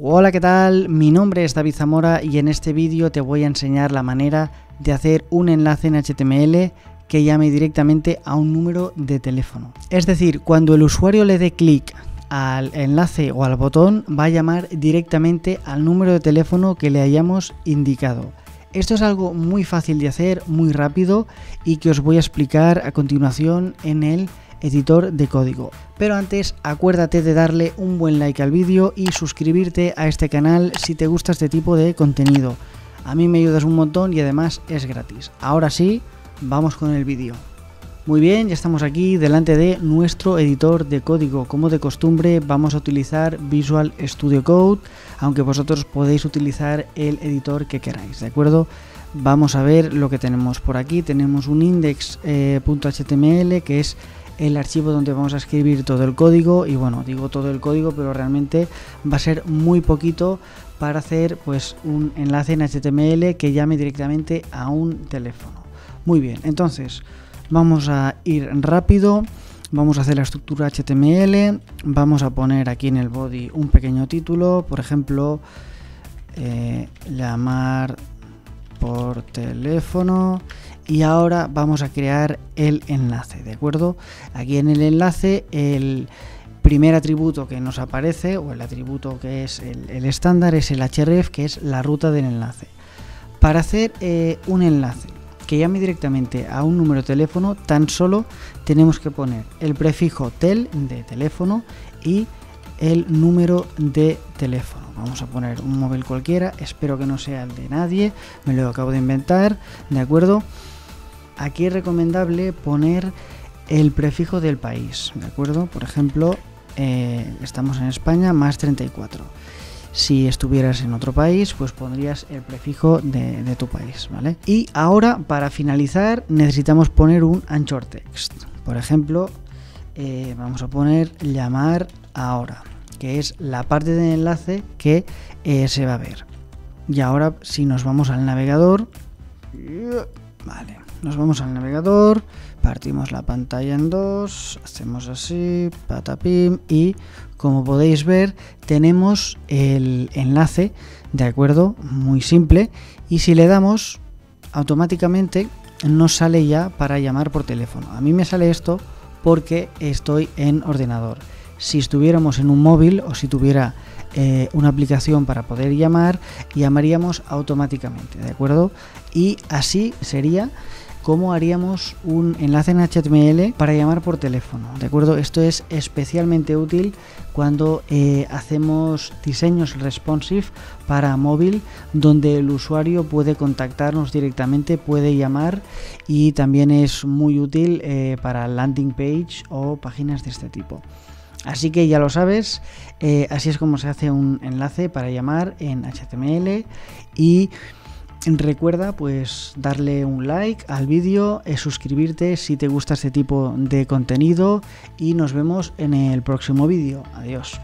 Hola, ¿qué tal? Mi nombre es David Zamora y en este vídeo te voy a enseñar la manera de hacer un enlace en HTML que llame directamente a un número de teléfono. Es decir, cuando el usuario le dé clic al enlace o al botón, va a llamar directamente al número de teléfono que le hayamos indicado. Esto es algo muy fácil de hacer, muy rápido y que os voy a explicar a continuación en el editor de código. Pero antes acuérdate de darle un buen like al vídeo y suscribirte a este canal si te gusta este tipo de contenido. A mí me ayudas un montón y además es gratis. Ahora sí, vamos con el vídeo. Muy bien, ya estamos aquí delante de nuestro editor de código. Como de costumbre vamos a utilizar Visual Studio Code, aunque vosotros podéis utilizar el editor que queráis, ¿de acuerdo? Vamos a ver lo que tenemos por aquí. Tenemos un index.html eh, que es el archivo donde vamos a escribir todo el código y bueno, digo todo el código, pero realmente va a ser muy poquito para hacer pues un enlace en HTML que llame directamente a un teléfono. Muy bien, entonces vamos a ir rápido. Vamos a hacer la estructura HTML, vamos a poner aquí en el body un pequeño título, por ejemplo, eh, llamar por teléfono y ahora vamos a crear el enlace, ¿de acuerdo? Aquí en el enlace el primer atributo que nos aparece o el atributo que es el, estándar es el href que es la ruta del enlace. Para hacer eh, un enlace que llame directamente a un número de teléfono tan solo tenemos que poner el prefijo tel de teléfono y el número de teléfono. Vamos a poner un móvil cualquiera, espero que no sea el de nadie, me lo acabo de inventar, ¿de acuerdo? Aquí es recomendable poner el prefijo del país, ¿de acuerdo? Por ejemplo, eh, estamos en España, más 34. Si estuvieras en otro país, pues pondrías el prefijo de, tu país, ¿vale? Y ahora, para finalizar, necesitamos poner un anchor text. Por ejemplo, eh, vamos a poner llamar ahora que es la parte del enlace que eh, se va a ver. Y ahora si nos vamos al navegador, vale, nos vamos al navegador, partimos la pantalla en dos, hacemos así, patapim y como podéis ver tenemos el enlace, de acuerdo, muy simple y si le damos automáticamente nos sale ya para llamar por teléfono. A mí me sale esto porque estoy en ordenador si estuviéramos en un móvil o si tuviera eh, una aplicación para poder llamar, llamaríamos automáticamente, ¿de acuerdo? Y así sería como haríamos un enlace en HTML para llamar por teléfono, ¿de acuerdo? Esto es especialmente útil cuando eh, hacemos diseños responsive para móvil donde el usuario puede contactarnos directamente, puede llamar y también es muy útil eh, para landing page o páginas de este tipo. Así que ya lo sabes, eh, así es como se hace un enlace para llamar en HTML y recuerda pues darle un like al vídeo, eh, suscribirte si te gusta este tipo de contenido y nos vemos en el próximo vídeo. Adiós.